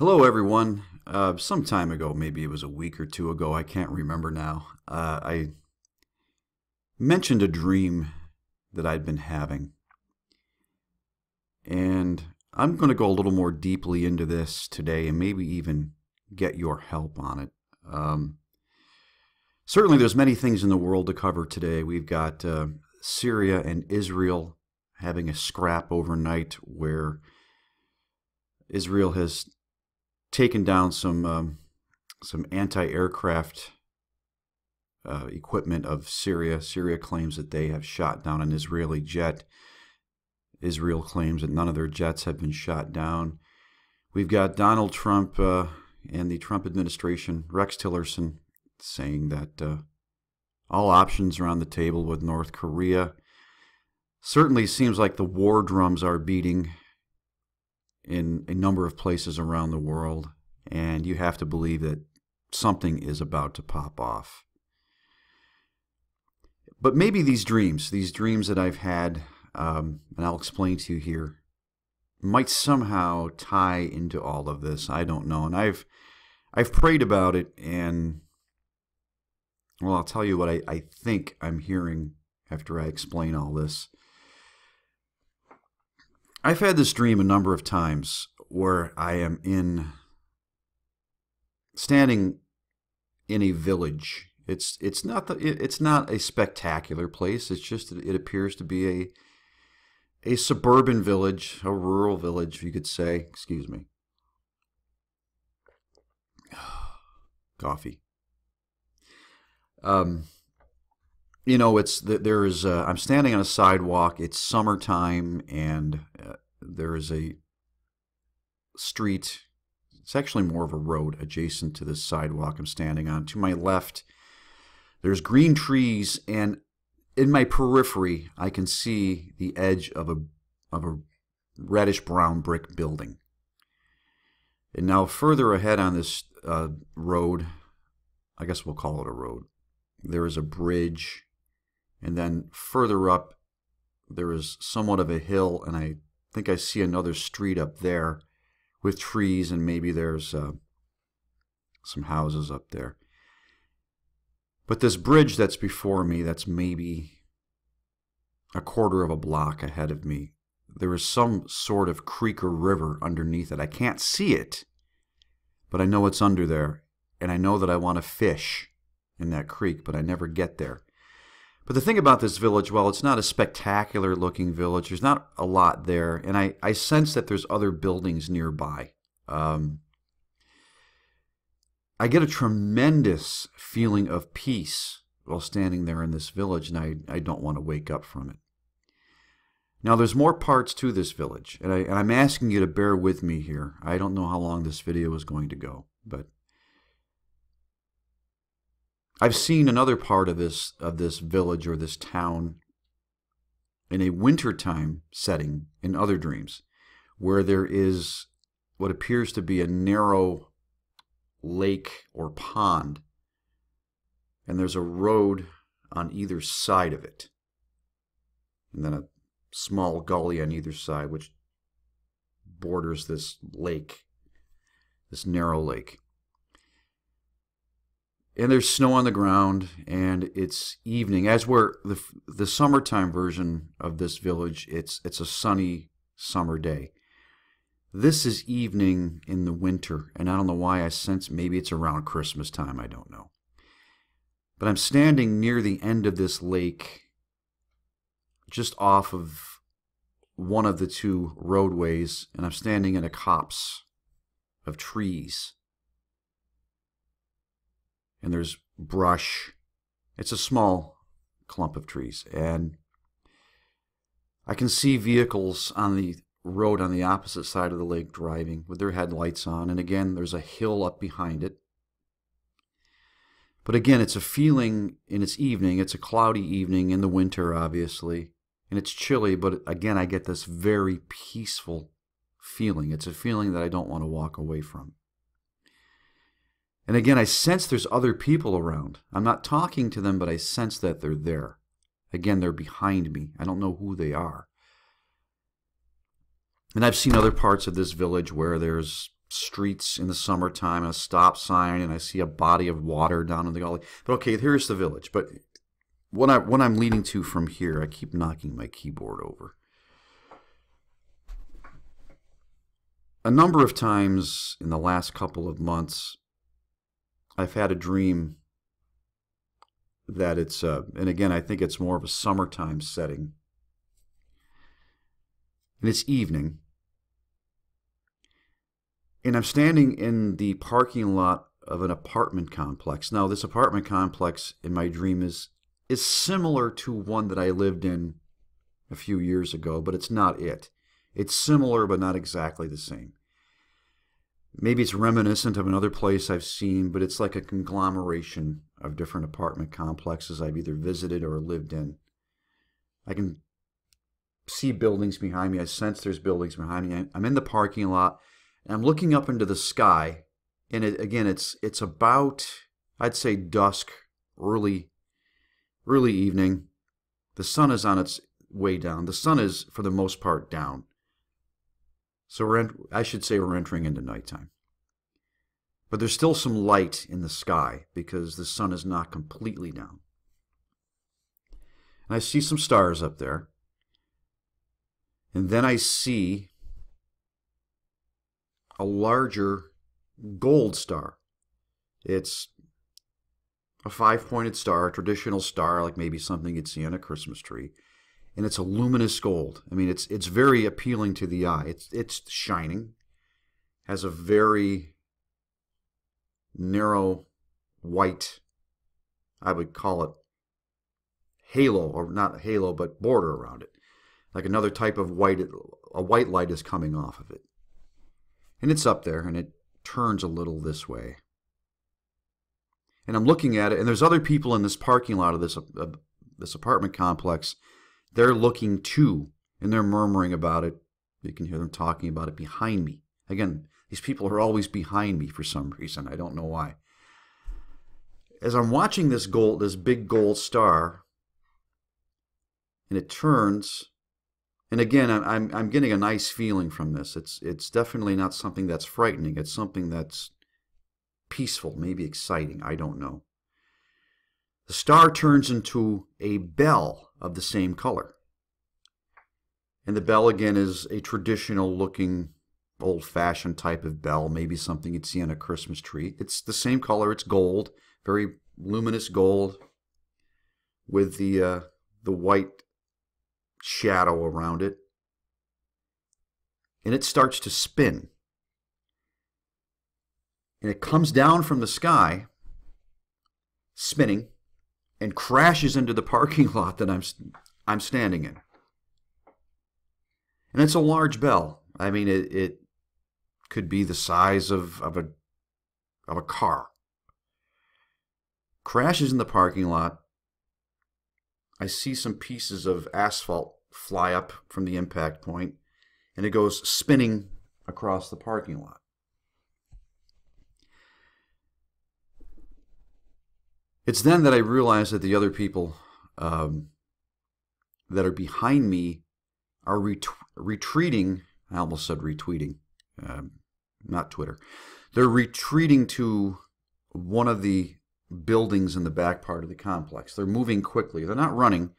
Hello, everyone. Uh, some time ago, maybe it was a week or two ago, I can't remember now, uh, I mentioned a dream that I'd been having. And I'm going to go a little more deeply into this today and maybe even get your help on it. Um, certainly, there's many things in the world to cover today. We've got uh, Syria and Israel having a scrap overnight where Israel has taken down some um, some anti-aircraft uh, equipment of Syria. Syria claims that they have shot down an Israeli jet. Israel claims that none of their jets have been shot down. We've got Donald Trump uh, and the Trump administration, Rex Tillerson, saying that uh, all options are on the table with North Korea. Certainly seems like the war drums are beating in a number of places around the world, and you have to believe that something is about to pop off. But maybe these dreams, these dreams that I've had, um, and I'll explain to you here, might somehow tie into all of this. I don't know, and I've I've prayed about it, and well, I'll tell you what I, I think I'm hearing after I explain all this. I've had this dream a number of times where I am in standing in a village. It's it's not the it's not a spectacular place. It's just it appears to be a a suburban village, a rural village, if you could say. Excuse me. Coffee. Um, you know, it's there is. A, I'm standing on a sidewalk. It's summertime, and uh, there is a street. It's actually more of a road adjacent to this sidewalk I'm standing on. To my left, there's green trees, and in my periphery, I can see the edge of a of a reddish brown brick building. And now, further ahead on this uh, road, I guess we'll call it a road. There is a bridge and then further up, there is somewhat of a hill, and I think I see another street up there with trees, and maybe there's uh, some houses up there. But this bridge that's before me, that's maybe a quarter of a block ahead of me, there is some sort of creek or river underneath it. I can't see it, but I know it's under there, and I know that I want to fish in that creek, but I never get there. But the thing about this village, well, it's not a spectacular looking village. There's not a lot there, and I, I sense that there's other buildings nearby. Um, I get a tremendous feeling of peace while standing there in this village, and I, I don't want to wake up from it. Now, there's more parts to this village, and, I, and I'm asking you to bear with me here. I don't know how long this video is going to go, but I've seen another part of this of this village or this town in a wintertime setting in other dreams where there is what appears to be a narrow lake or pond and there's a road on either side of it and then a small gully on either side which borders this lake this narrow lake and there's snow on the ground and it's evening. As we're the the summertime version of this village it's it's a sunny summer day. This is evening in the winter and i don't know why i sense maybe it's around christmas time i don't know. But i'm standing near the end of this lake just off of one of the two roadways and i'm standing in a copse of trees and there's brush. It's a small clump of trees, and I can see vehicles on the road on the opposite side of the lake driving with their headlights on, and again, there's a hill up behind it. But again, it's a feeling in its evening. It's a cloudy evening in the winter, obviously, and it's chilly, but again, I get this very peaceful feeling. It's a feeling that I don't want to walk away from. And again, I sense there's other people around. I'm not talking to them, but I sense that they're there. Again, they're behind me. I don't know who they are. And I've seen other parts of this village where there's streets in the summertime, a stop sign, and I see a body of water down in the gully. But okay, here's the village. But what I what I'm leading to from here, I keep knocking my keyboard over. A number of times in the last couple of months, I've had a dream that it's, uh, and again, I think it's more of a summertime setting. And it's evening. And I'm standing in the parking lot of an apartment complex. Now, this apartment complex in my dream is is similar to one that I lived in a few years ago, but it's not it. It's similar, but not exactly the same. Maybe it's reminiscent of another place I've seen, but it's like a conglomeration of different apartment complexes I've either visited or lived in. I can see buildings behind me. I sense there's buildings behind me. I'm in the parking lot, and I'm looking up into the sky. And it, again, it's it's about I'd say dusk, early early evening. The sun is on its way down. The sun is, for the most part, down. So we're I should say we're entering into nighttime. But there's still some light in the sky because the sun is not completely down. And I see some stars up there. And then I see a larger gold star. It's a five pointed star, a traditional star, like maybe something you'd see on a Christmas tree. And it's a luminous gold. I mean, it's it's very appealing to the eye. It's it's shining, has a very narrow white, I would call it halo, or not halo, but border around it. Like another type of white, a white light is coming off of it. And it's up there, and it turns a little this way and I'm looking at it, and there's other people in this parking lot of this uh, this apartment complex. They're looking too, and they're murmuring about it. You can hear them talking about it behind me. Again, these people are always behind me for some reason. I don't know why. As I'm watching this gold, this big gold star, and it turns, and again, I'm I'm getting a nice feeling from this. It's it's definitely not something that's frightening. It's something that's peaceful, maybe exciting, I don't know. The star turns into a bell of the same color. And the bell again is a traditional looking old fashioned type of bell, maybe something you'd see on a Christmas tree. It's the same color, it's gold, very luminous gold with the uh, the white shadow around it. And it starts to spin and it comes down from the sky, spinning, and crashes into the parking lot that I'm I'm standing in. And it's a large bell. I mean, it, it could be the size of, of a of a car. Crashes in the parking lot. I see some pieces of asphalt fly up from the impact point, and it goes spinning across the parking lot. It's then that I realize that the other people um, that are behind me are ret- retreating. I almost said retweeting, um, not Twitter. They're retreating to one of the buildings in the back part of the complex. They're moving quickly. They're not running.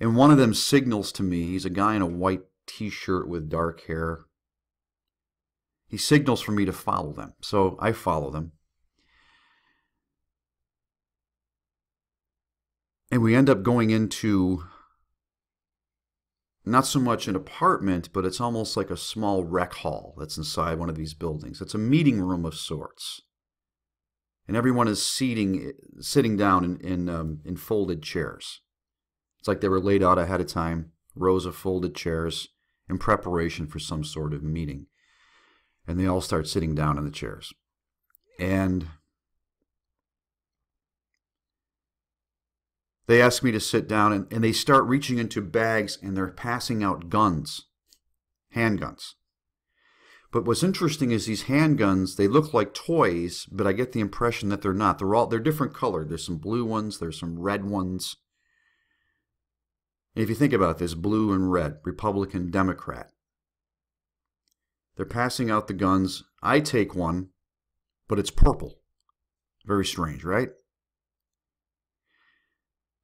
And one of them signals to me. He's a guy in a white t shirt with dark hair. He signals for me to follow them. So I follow them. And we end up going into not so much an apartment, but it's almost like a small rec hall that's inside one of these buildings. It's a meeting room of sorts, and everyone is seating, sitting down in in, um, in folded chairs. It's like they were laid out ahead of time, rows of folded chairs in preparation for some sort of meeting, and they all start sitting down in the chairs, and They ask me to sit down and, and they start reaching into bags and they're passing out guns, handguns. But what's interesting is these handguns, they look like toys, but I get the impression that they're not. They're all they're different colored. There's some blue ones, there's some red ones. And if you think about this, blue and red, Republican, Democrat. They're passing out the guns. I take one, but it's purple. Very strange, right?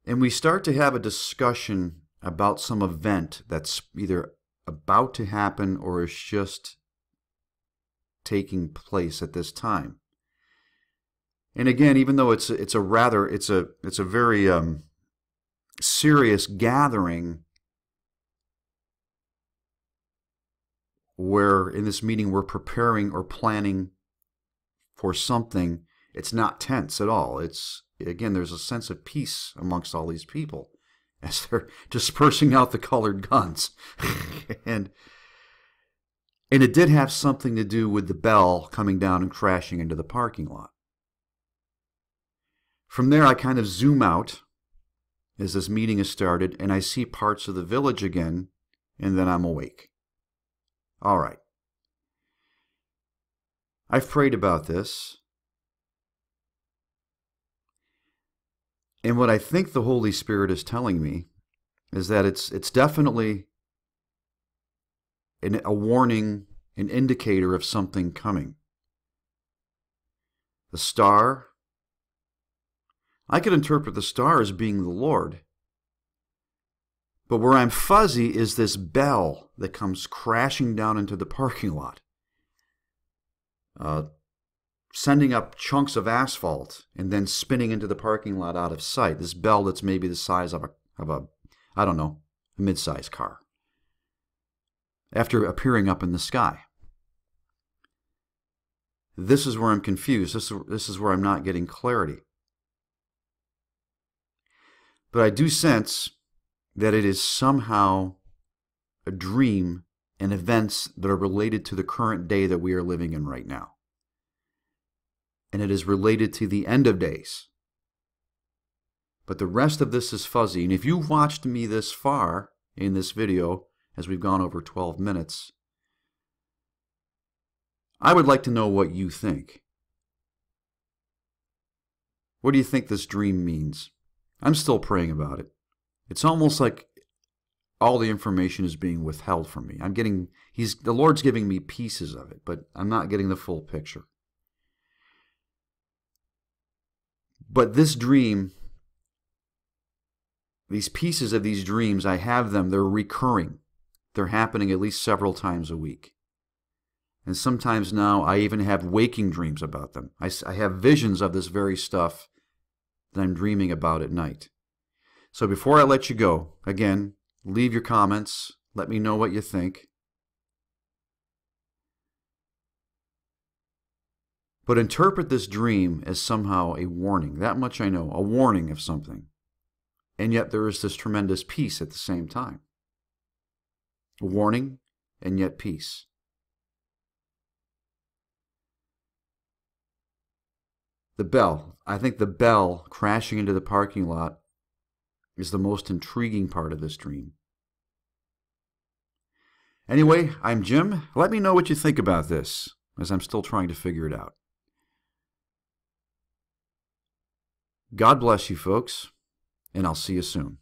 And we start to have a discussion about some event that's either about to happen or is just taking place at this time. And again, even though it's it's a rather it's a it's a very um, serious gathering where in this meeting we're preparing or planning for something, it's not tense at all. It's again, there's a sense of peace amongst all these people as they're dispersing out the colored guns. and and it did have something to do with the bell coming down and crashing into the parking lot. From there, I kind of zoom out as this meeting has started, and I see parts of the village again, and then I'm awake. All right. I've prayed about this. And what I think the Holy Spirit is telling me is that it's it's definitely an, a warning, an indicator of something coming. The star, I could interpret the star as being the Lord. But where I'm fuzzy is this bell that comes crashing down into the parking lot, uh, sending up chunks of asphalt and then spinning into the parking lot out of sight. This bell that's maybe the size of a, of a I don't know, a mid-sized car. After appearing up in the sky. This is where I'm confused. This, this is where I'm not getting clarity. But I do sense that it is somehow a dream and events that are related to the current day that we are living in right now. And it is related to the end of days. But the rest of this is fuzzy. And if you've watched me this far in this video, as we've gone over 12 minutes, I would like to know what you think. What do you think this dream means? I'm still praying about it. It's almost like all the information is being withheld from me. I'm getting he's the Lord's giving me pieces of it, but I'm not getting the full picture. But this dream these pieces of these dreams, I have them, they're recurring. They're happening at least several times a week. And sometimes now I even have waking dreams about them. I, I have visions of this very stuff that I'm dreaming about at night. So before I let you go, again, leave your comments. Let me know what you think. But interpret this dream as somehow a warning. That much I know, a warning of something. And yet there is this tremendous peace at the same time. A warning and yet peace. The bell. I think the bell crashing into the parking lot is the most intriguing part of this dream. Anyway, I'm Jim. Let me know what you think about this, as I'm still trying to figure it out. God bless you, folks, and I'll see you soon.